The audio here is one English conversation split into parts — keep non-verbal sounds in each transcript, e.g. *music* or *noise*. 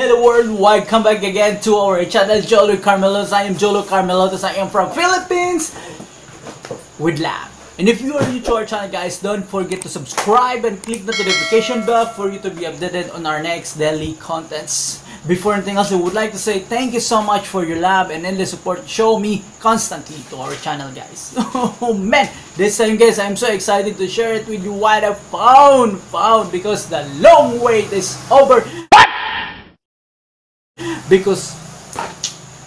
Hello world, welcome back again to our channel Johlo Carmelotes. I am Johlo Carmelotes. I am from Philippines with lab. And if you are new to our channel guys, don't forget to subscribe and click the notification bell for you to be updated on our next daily contents. Before anything else, I would like to say thank you so much for your love and endless support show me constantly to our channel guys. *laughs* Oh man, this time guys, I'm so excited to share it with you what I found, found because the long wait is over. Because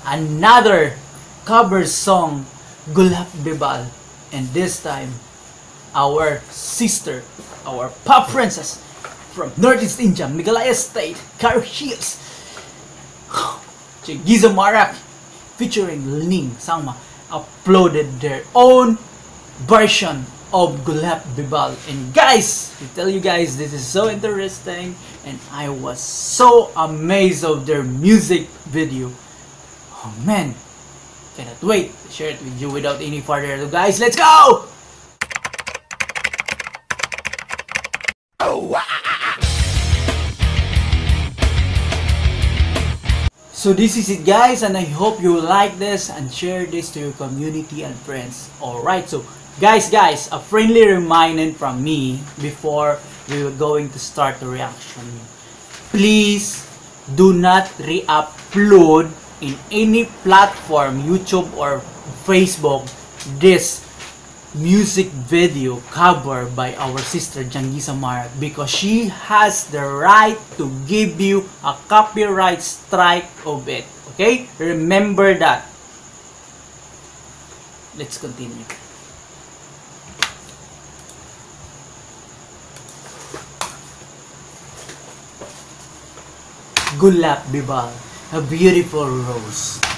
another cover song, Golap Bibal, and this time our sister, our pop princess from Northeast India, Meghalaya State, Garo Hills, *gasps* Janggisa Marak, featuring Lening Sangma, uploaded their own version of Golap Bibal. And guys, I tell you guys, this is so interesting and I was so amazed of their music video. Oh man, cannot wait to share it with you without any further ado guys. Let's go! Oh, so this is it guys and I hope you like this and share this to your community and friends. Alright, so guys guys, a friendly reminder from me before we were going to start the reaction. Please do not re-upload in any platform, YouTube or Facebook, this music video cover by our sister Janggisa Marak because she has the right to give you a copyright strike of it. Okay? Remember that. Let's continue. Gulap Bibal, a beautiful rose.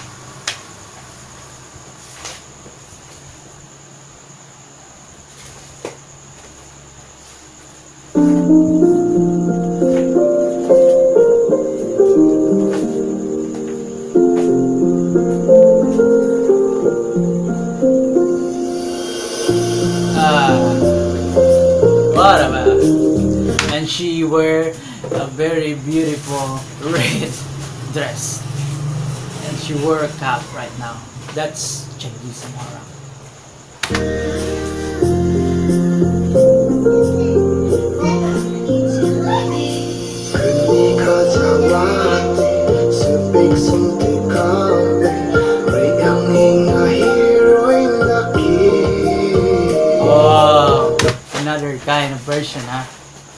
you wear a cap right now. That's Janggisa Marak. Wow, another kind of version, huh?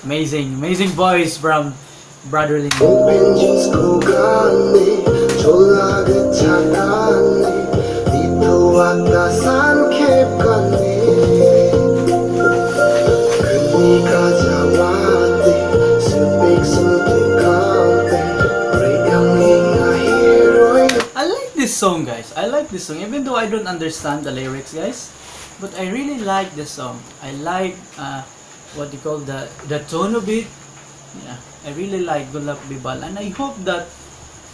Amazing, amazing voice from Brotherly. I like this song guys. I like this song even though I don't understand the lyrics guys. But I really like this song. I like uh, what you call the the tone of it. Yeah I really like Golap Bibal. And I hope that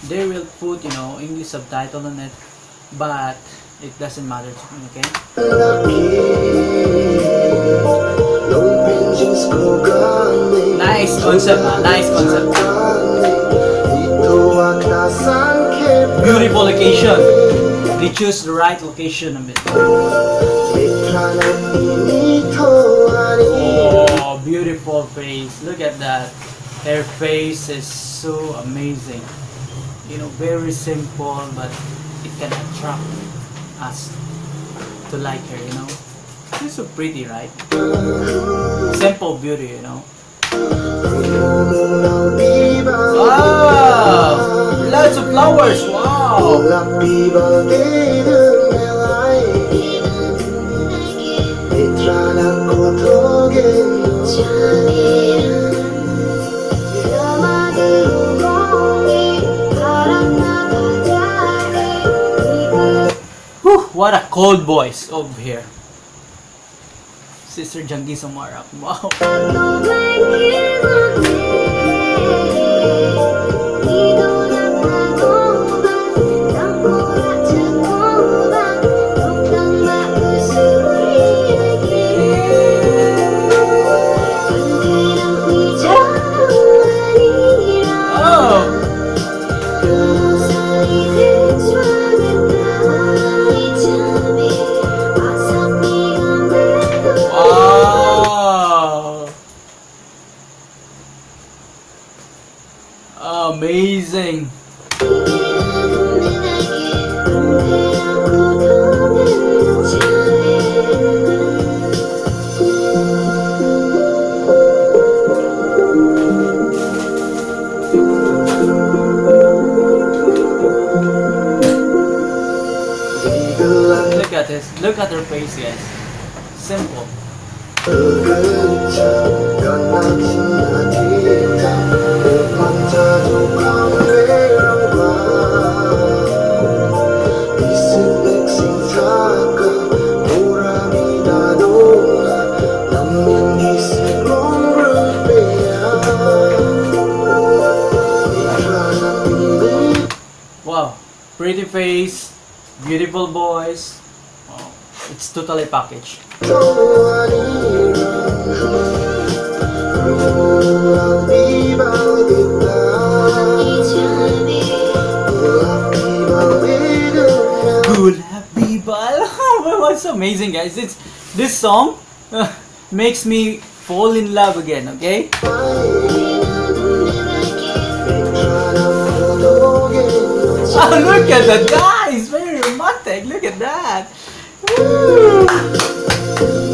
they will put you know English subtitle on it. But it doesn't matter to me, okay? Nice concept. Nice concept. Beautiful location. They choose the right location of it. Oh, beautiful face. Look at that. Her face is so amazing. You know, very simple, but it can attract us to like her, you know. She's so pretty, right? Simple beauty, you know. Wow! Lots of flowers! Wow! Whew, what a cold voice over here. Sister Janggisa Marak. Wow. Just look at their faces. Simple. Pretty face, beautiful voice, it's totally packaged. Happy ball. *laughs* What's amazing, guys? It's this song uh, makes me fall in love again. Okay. Oh, *laughs* look at that, guys! Very romantic. Look at that. Woo.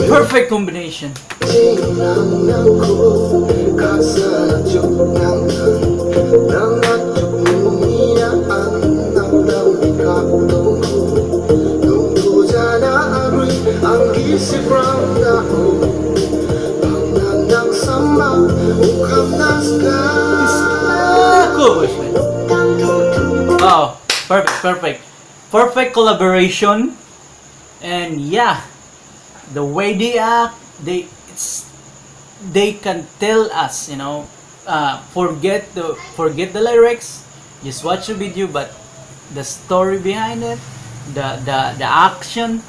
Perfect combination. Wow, oh, perfect, perfect. Perfect collaboration. And yeah, the way they act, they it's they can tell us, you know, uh, forget the forget the lyrics, just watch the video, but the story behind it, the the the action,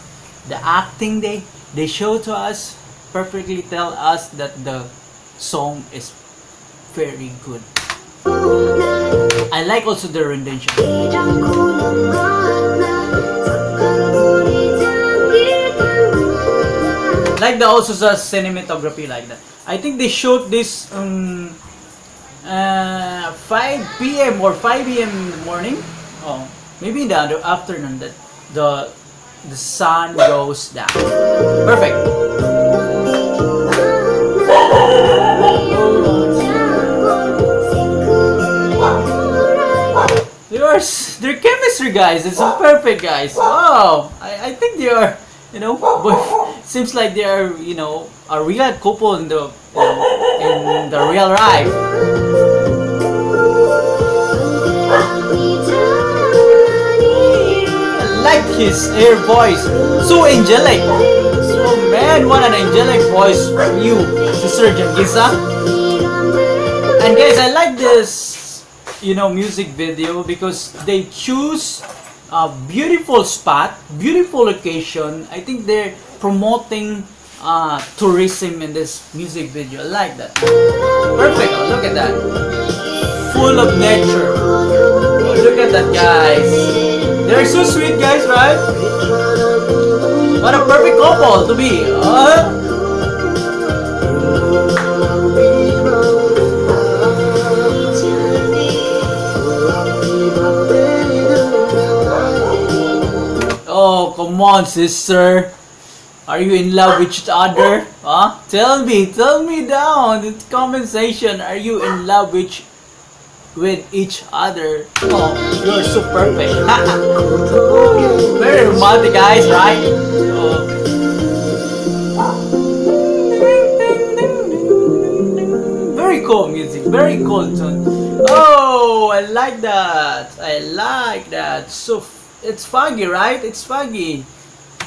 the acting they they show to us perfectly tell us that the song is very good. I like also the rendition. Like the also the cinematography like that. I think they showed this um uh 5 p.m. or 5 a.m. in the morning. Oh, maybe in the afternoon that the the sun goes down. Perfect. Yours, their chemistry, guys. It's perfect, guys. Wow, I, I think they are, you know, seems like they are, you know, a real couple in the in the real life. Like his air voice, so angelic. Oh man, what an angelic voice from you, Sister Janggisa. And guys, I like this, you know, music video because they choose a beautiful spot, beautiful location. I think they're promoting uh, tourism in this music video. I like that. Perfect. Oh, look at that. Full of nature. Oh, look at that, guys. They're so sweet, guys, right? What a perfect couple to be. Uh, come on, sister. Are you in love with each other? Huh? Tell me, tell me down in comment section. Are you in love with with each other? Oh, you're so perfect. *laughs* Very romantic, guys, right? Oh. Very cool music, very cool tune. Oh, I like that. I like that. So it's foggy, right? It's foggy.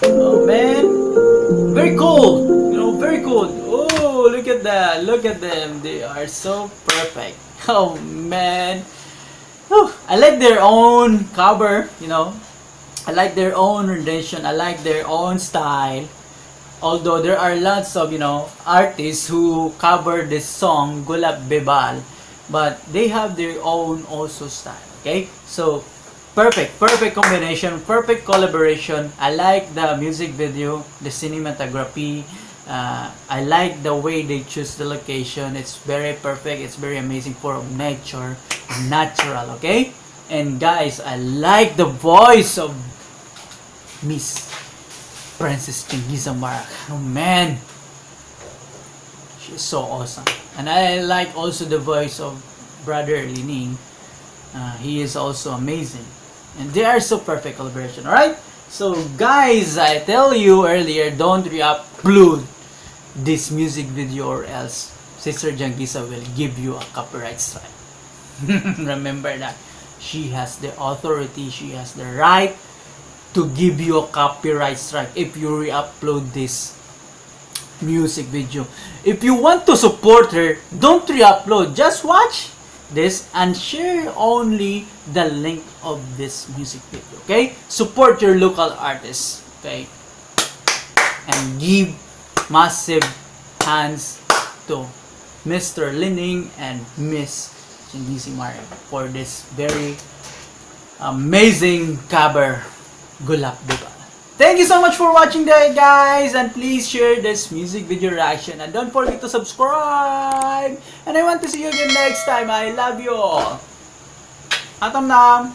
Oh man, very cool. You know, very cool. Oh, look at that. Look at them. They are so perfect. *laughs* Oh man. Whew. I like their own cover. You know, I like their own rendition. I like their own style. Although there are lots of you know artists who cover this song Golap Bibal, but they have their own also style. Okay, so perfect, perfect combination, perfect collaboration. I like the music video, the cinematography, Uh, I like the way they choose the location. It's very perfect. It's very amazing for nature, natural. Okay, and guys, I like the voice of Miss Princess Marak. Oh man, she's so awesome. And I like also the voice of Brother Lening. Uh, he is also amazing. And they are so perfect collaboration. Alright? So guys, I tell you earlier, don't re-upload this music video or else Sister Janggisa will give you a copyright strike. *laughs* Remember that. She has the authority, she has the right to give you a copyright strike if you re-upload this music video. If you want to support her, don't re-upload. Just watch this and share only the link of this music video. Okay? Support your local artists. Okay? And give massive hands to Mr. Lening and Miss Janggisa Marak for this very amazing cover Golap Bibal. Thank you so much for watching that guys and please share this music video reaction and don't forget to subscribe and I want to see you again next time. I love you all. Atom Nam!